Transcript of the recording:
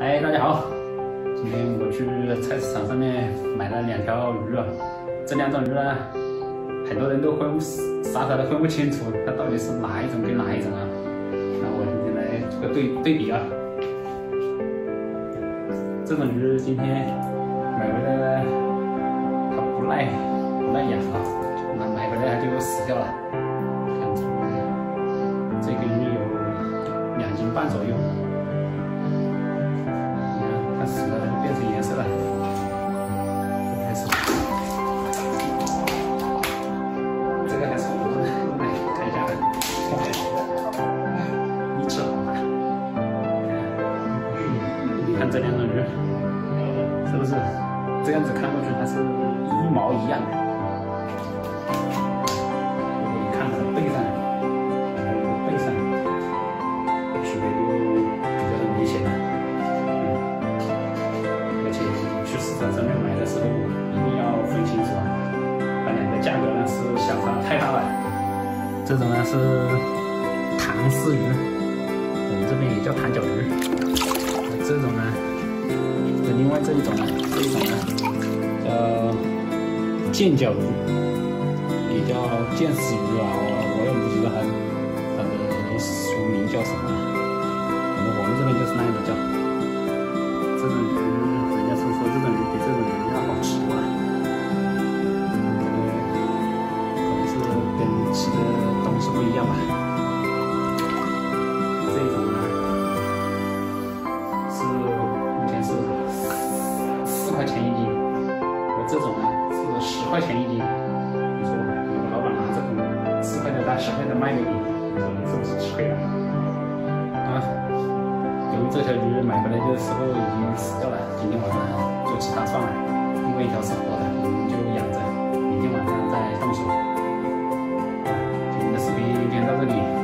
哎，大家好！今天我去菜市场上面买了两条鱼啊。这两种鱼呢，很多人都分不傻傻的分不清楚，它到底是哪一种跟哪一种啊？那我今天来做个对对比啊。这种鱼今天买回来呢，它不耐不耐养啊，那买回来它就死掉了。看出这个鱼有两斤半左右。它死了就变成颜色了，开始，这个还是活的，来看一下，一尺好大，你看这两种鱼，是不是？这样子看过去它是一毛一样的？上面买的时候一定要分清楚啊，它两个价格呢是相差太大了。这种呢是糖丝鱼，我们这边也叫糖角鱼。这种呢，另外这一种呢，这一种呢叫剑角鱼，也叫剑丝鱼啊，我我也不知道它它的俗名叫什么，不一样吧？这一种呢是目前是四块钱一斤，而这种呢是十块钱一斤。你说有个老板拿这种四块的当十块的卖给你，你说你是不是吃亏了？啊，由于这条鱼买回来的时候已经天。到这里。